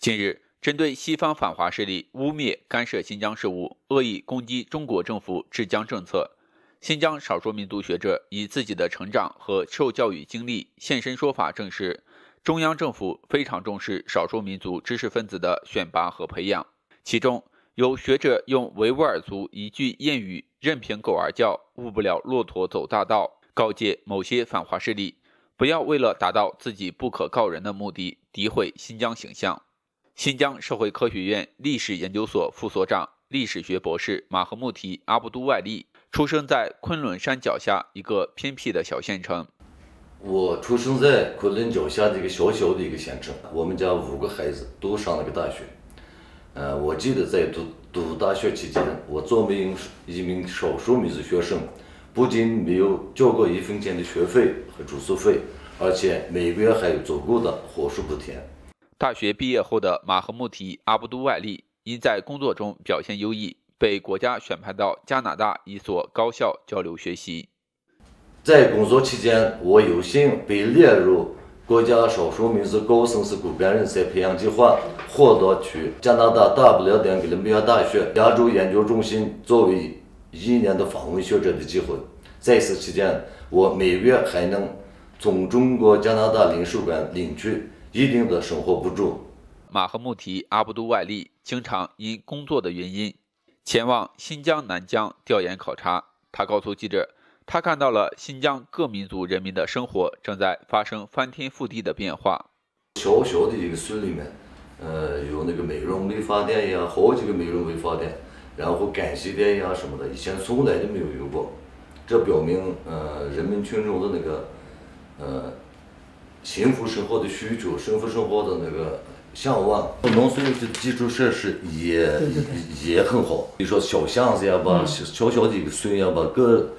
近日，针对西方反华势力污蔑、干涉新疆事务、恶意攻击中国政府治疆政策，新疆少数民族学者以自己的成长和受教育经历现身说法，证实中央政府非常重视少数民族知识分子的选拔和培养。其中，有学者用维吾尔族一句谚语“任凭狗儿叫，误不了骆驼走大道”，告诫某些反华势力不要为了达到自己不可告人的目的，诋毁新疆形象。新疆社会科学院历史研究所副所长、历史学博士马赫穆提·阿卜杜外利出生在昆仑山脚下一个偏僻的小县城。我出生在昆仑脚下的一个小小的一个县城。我们家五个孩子都上了个大学。呃，我记得在读读大学期间，我作为一名一名少数民族学生，不仅没有交过一分钱的学费和住宿费，而且每个月还有足够的伙食补贴。大学毕业后的马赫穆提·阿卜杜外利因在工作中表现优异，被国家选派到加拿大一所高校交流学习。在工作期间，我有幸被列入国家少数民族高层次骨干人才培养计划，获得去加拿大大不列颠哥伦比亚大学亚洲研究中心作为一年的访问学者的机会。在此期间，我每月还能从中国加拿大领事馆领取。一定的生活补助。马赫穆提·阿卜杜外利经常因工作的原因前往新疆南疆调研考察。他告诉记者，他看到了新疆各民族人民的生活正在发生翻天覆地的变化。小小的一个村里面，呃，有那个美容美发店呀，好几个美容美发店，然后干洗店呀什么的，以前从来都没有有过。这表明，呃，人民群众的那个，呃。幸福生活的需求，幸福生活的那个向往，农村的基础设施也也很好。比如说小巷子呀吧，小小的一个村呀吧，各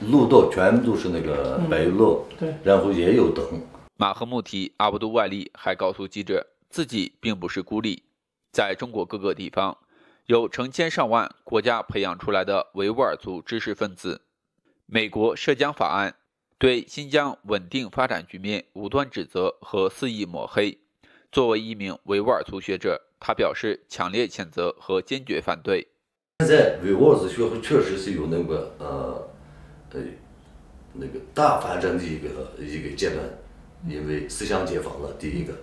路道全部都是那个白路，对，然后也有灯。马赫穆提·阿卜杜外利还告诉记者，自己并不是孤立，在中国各个地方，有成千上万国家培养出来的维吾尔族知识分子。美国涉疆法案。对新疆稳定发展局面无端指责和肆意抹黑。作为一名维吾尔族学者，他表示强烈谴责和坚决反对。现在维吾尔族学会确实是有那个呃呃那个大发展的一个一个阶段，因为思想解放了，第一个，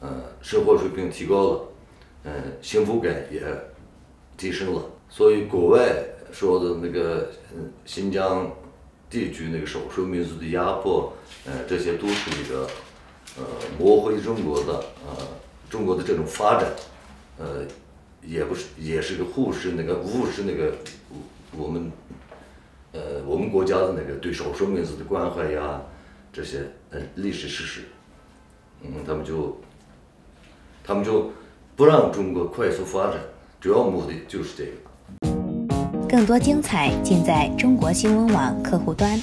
呃，生活水平提高了，嗯，幸福感也提升了。所以国外说的那个嗯新疆。地区那个少数民族的压迫，呃，这些都是一个，呃，抹黑中国的，呃，中国的这种发展，呃，也不是，也是个忽视那个无视那个我们，呃，我们国家的那个对少数民族的关怀呀，这些呃历史事实，嗯，他们就，他们就不让中国快速发展，主要目的就是这个。更多精彩尽在中国新闻网客户端。